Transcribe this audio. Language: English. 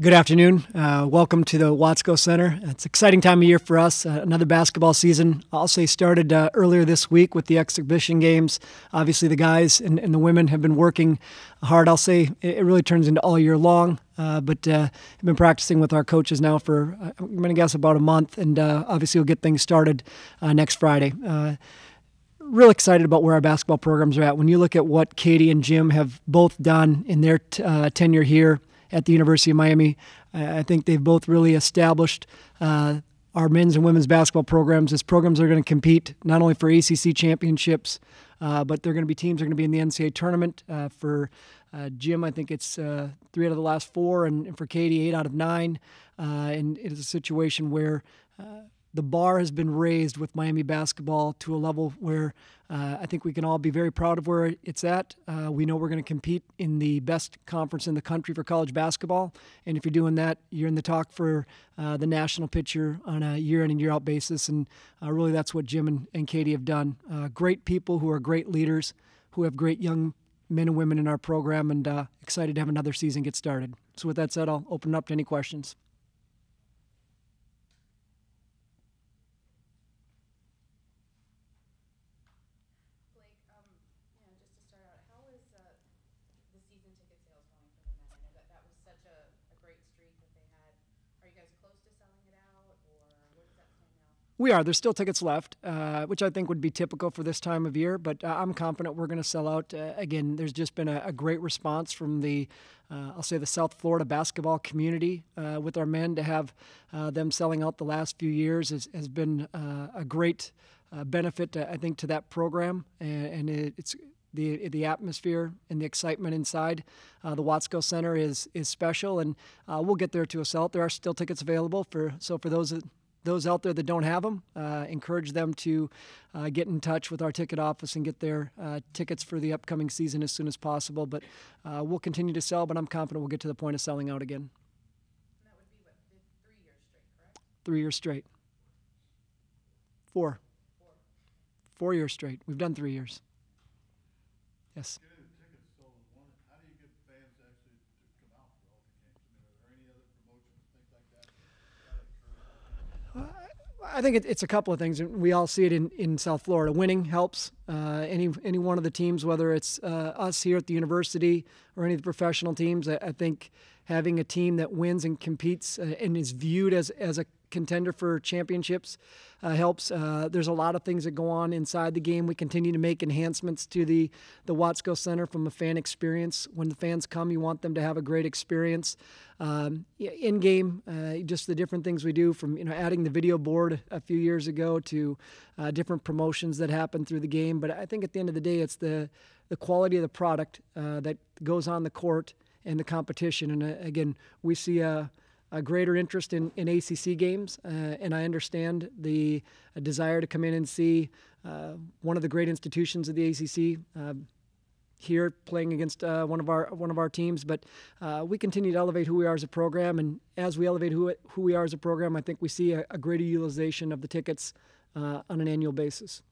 Good afternoon. Uh, welcome to the Watsco Center. It's an exciting time of year for us. Uh, another basketball season. I'll say started uh, earlier this week with the exhibition games. Obviously, the guys and, and, the women have been working hard. I'll say it, really turns into all year long. Uh, but uh, I've been practicing with our coaches now for uh, I'm going to guess about a month, and obviously we'll get things started next Friday real excited about where our basketball programs are at. When you look at what Katie and Jim have both done in their uh, tenure here, at the University of Miami. I think they've both really established uh, our men's and women's basketball programs as programs that are going to compete not only for ACC championships, uh, but they're going to be teams that are going to be in the NCAA tournament. Uh, for uh, Jim, I think it's uh, three out of the last four, and, and for Katie, eight out of nine. Uh, and it is a situation where the bar has been raised with Miami basketball to a level where uh, I think we can all be very proud of where it's at. Uh, we know we're going to compete in the best conference in the country for college basketball, and if you're doing that, you're in the talk for uh, the national picture on a year in and year out basis. And uh, really, that's what Jim and, and Katie have done. Uh, great people who are great leaders, who have great young men and women in our program, and uh, excited to have another season get started. So, with that said, I'll open up to any questions. We are. There's still tickets left, uh, which I think would be typical for this time of year. But uh, I'm confident we're going to sell out. Uh, again, there's just been a, a great response from the, uh, I'll say, the South Florida basketball community uh, with our men to have uh, them selling out the last few years has, has been a great benefit, I think, to that program, and, and it, it's the the atmosphere and the excitement inside uh, the Watsco Center is is special, and uh, we'll get there to a sell. There are still tickets available for so for those that, those out there that don't have them, uh, encourage them to uh, get in touch with our ticket office and get their uh, tickets for the upcoming season as soon as possible. But uh, we'll continue to sell, but I'm confident we'll get to the point of selling out again. What, three years straight, three years straight. Four. Four. Four years straight. We've done three years. Yes. I think it, it's a couple of things. And we all see it in, in South Florida. Winning helps. Uh, any any one of the teams, whether it's uh, us here at the university or any of the professional teams, I, I think having a team that wins and competes uh, and is viewed as, as a contender for championships uh, helps. Uh, there's a lot of things that go on inside the game. We continue to make enhancements to the the Watsco Center from a fan experience. When the fans come, you want them to have a great experience. Um, in game, just the different things we do from you know adding the video board a few years ago to different promotions that happen through the game. But I think at the end of the day, it's the the quality of the product uh, that goes on the court and the competition. And uh, again, we see a, a, greater interest in, in ACC games, uh, and I understand the desire to come in and see uh, one of the great institutions of the ACC. Uh, here playing against uh, one of our one of our teams, but we continue to elevate who we are as a program, and as we elevate who who we are as a program, I think we see a, a greater utilization of the tickets on an annual basis.